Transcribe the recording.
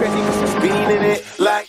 crazy cause I'm spinning it like.